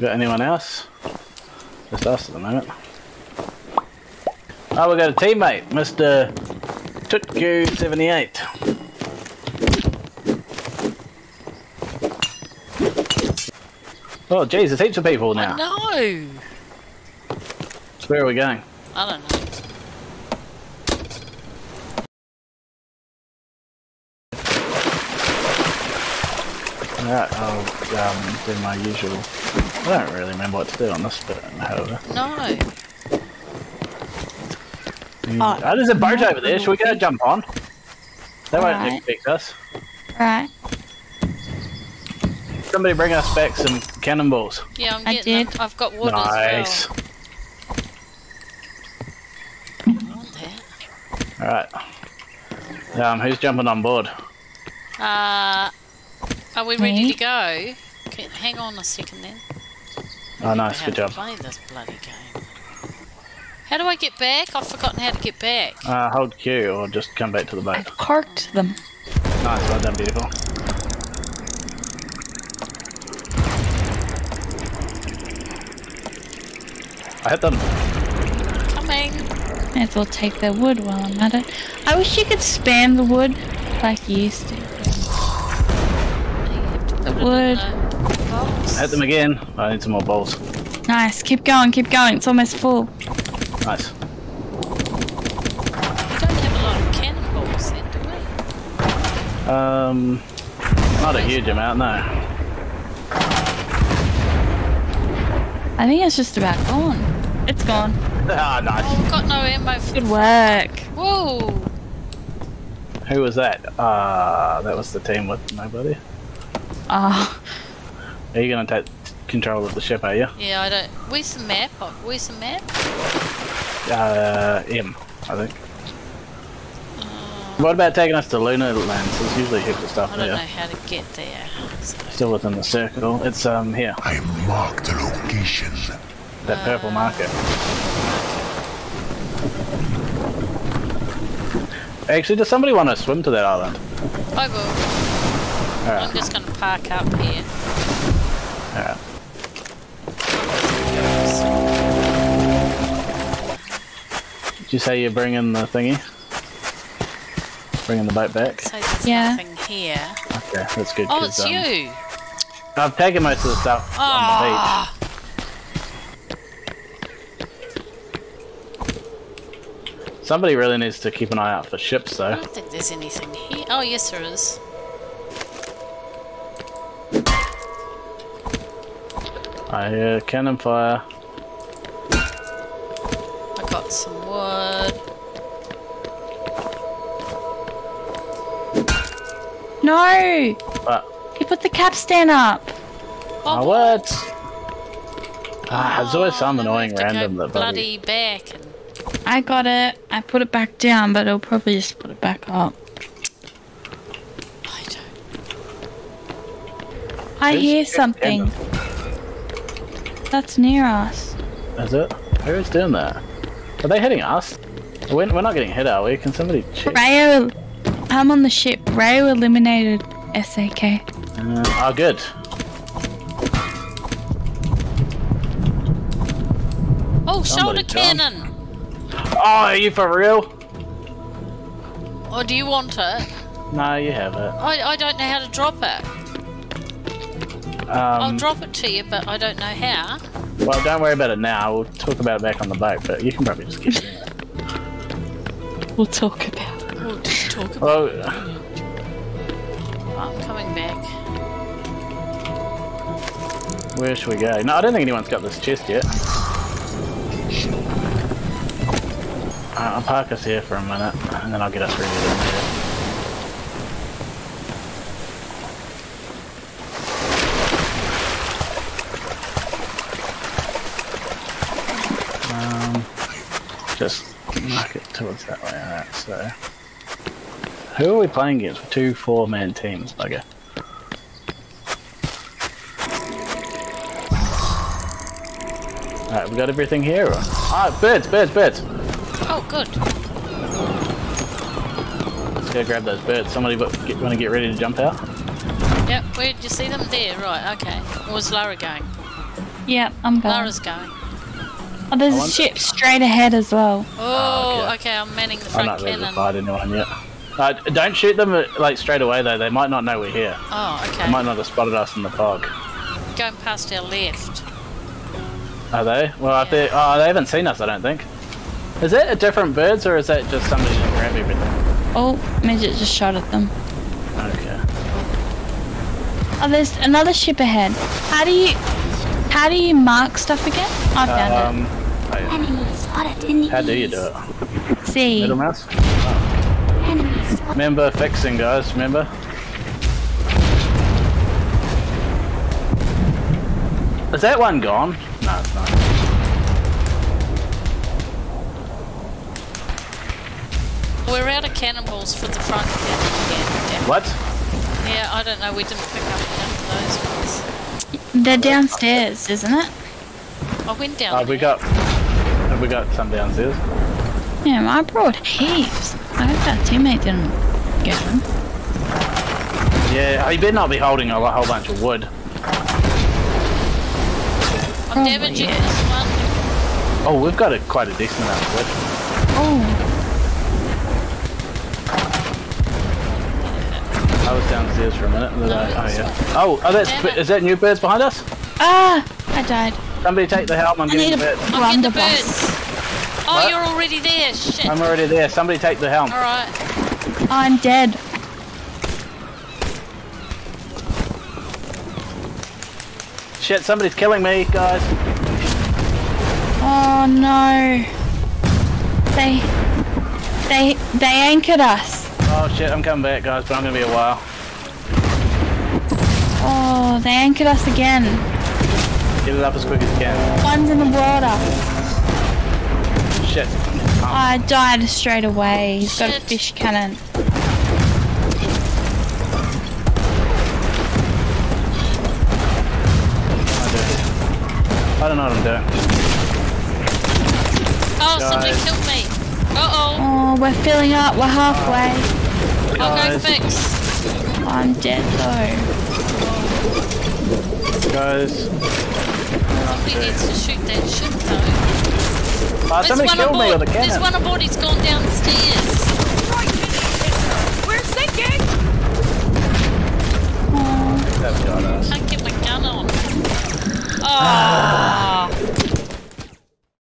Got anyone else? Just us at the moment. Oh, we got a teammate, Mr. Tutku78. Oh, jeez, there's heaps of people now. No. So where are we going? I don't know. Alright, I'll um, do my usual. I don't really remember what to do on this bit, however. No. Oh, there's a boat over there. Should we go jump on? That won't Alright. expect us. Right. Somebody bring us back some cannonballs. Yeah, I'm I getting did. them. I've got wood nice. as well. I want that. Alright. Um, who's jumping on board? Uh, are we ready to go? Okay, hang on a second then. Oh, nice, I good have job. Play this bloody game. How do I get back? I've forgotten how to get back. Uh, hold Q or just come back to the boat. I've parked them. Nice, well done, beautiful. I hit them. Coming. May as well take their wood while I'm at it. I wish you could spam the wood like you used to. Wood. the box. I hit them again. I need some more balls. Nice. Keep going. Keep going. It's almost full. Nice. We don't have a lot of cannonballs do we? Um, not a huge amount, no. I think it's just about gone. It's gone. Ah, nice. Oh, got no ammo for Good work. Whoa! Who was that? Uh, that was the team with nobody. Oh, Are you going to take control of the ship, are you? Yeah, I don't. Where's the map? Where's the map? Uh, M, I think. What about taking us to Lunar Lands? There's usually heaps of stuff I don't know how to get there. So, Still within the circle. It's um here, I marked the location. that purple marker. Actually, does somebody want to swim to that island? I will. I'm just going to park up here. alright. Did you say you're bringing the thingy? Bringing the boat back? So there's Yeah. nothing here. Okay, that's good. Oh, 'cause, it's um, you. I've taken most of the stuff on Ah, the beach. Somebody really needs to keep an eye out for ships, though. I don't think there's anything here. Oh, yes, there is. I hear cannon fire. I got some wood. no! But You put the capstan up. oh, Oh, what? Ah, there's always some Oh, annoying we have to random that bloody. bloody back. And I got it. I put it back down, but it'll probably just put it back up. I don't. I Who's hear capstan? something. That's near us. Is it? Who's doing that? Are they hitting us? We're, we're not getting hit, are we? Can somebody check? Rayo, I'm on the ship. Rayo eliminated SAK. Uh, oh, good. Oh, shoulder Somebody cannon. Oh, are you for real? Or do you want it? No, you have it. I, I don't know how to drop it. I'll Um, drop it to you, but I don't know how. well, don't worry about it now. We'll talk about it back on the boat, but you can probably just keep it there. We'll talk about it. We'll just talk about Well, it. I'm coming back. where should we go? No, I don't think anyone's got this chest yet. Uh, I'll park us here for a minute, and then I'll get us ready to move. Just mark it towards that way. Alright, so. Who are we playing against? Two four man teams, bugger. Alright, we got everything here? Or? Ah, birds, birds, birds! Oh, good. Let's go grab those birds. Somebody want to get ready to jump out? Yep, where did you see them? There, right, okay. Where's Lara going? Yep, I'm going. Lara's going. Oh, there's a wonder- ship straight ahead as well. Oh, okay. okay. I'm manning the front I'm front not ready to cannon. fight anyone yet. Uh, don't shoot them uh, like straight away though. They might not know we're here. Oh, They okay. might not have spotted us in the fog. Going past our left. Are they? Well, if they oh, they haven't seen us. I don't think. Is that a different birds or is that just somebody didn't grab everything? Oh, midget just shot at them. Okay. Oh, there's another ship ahead. How do you, how do you mark stuff again? I found Um, oh, Enemy spotted in the how do you do it? it. See. Middle mouse. Enemy spotted. Remember fixing, guys. Remember. Is that one gone? No, it's not. We're out of cannonballs for the front cannon again. What? Yeah, I don't know. We didn't pick up enough of those ones. They're downstairs, isn't it? I went down. Oh, we there. got. Have we got some downstairs? Yeah, I brought heaps. I hope our teammate didn't get them. Yeah, you better not be holding a whole bunch of wood. I'm damaging oh, this one. Oh, we've got a, quite a decent amount of wood. Oh, I was downstairs for a minute. And then No, I, oh yeah. Oh, oh, that's Damn it. is that new birds behind us? ah, I died. Somebody take the helm. I'm I getting need the a bird. I'm getting the blunderbuss. birds. Oh, What? you're already there. Shit. I'm already there. Somebody take the helm. Alright. I'm dead. Shit, somebody's killing me, guys. Oh no. They, they, they anchored us. Shit, I'm coming back, guys, but I'm gonna be a while. Oh, they anchored us again. Get it up as quick as you can. One's in the water. Shit. Oh, I died straight away. He's got a fish cannon. I don't know what I'm doing. Oh, somebody killed me. Uh oh. Oh, we're filling up. We're halfway. I'll go Guys. fix. I'm dead though. Guys. Somebody needs to shoot that ship though. Oh, There's somebody one killed me with a There's cannon. one aboard. He's gone downstairs. We're sinking! Oh, That's got us. Can't get my gun on. Oh, ah. ah.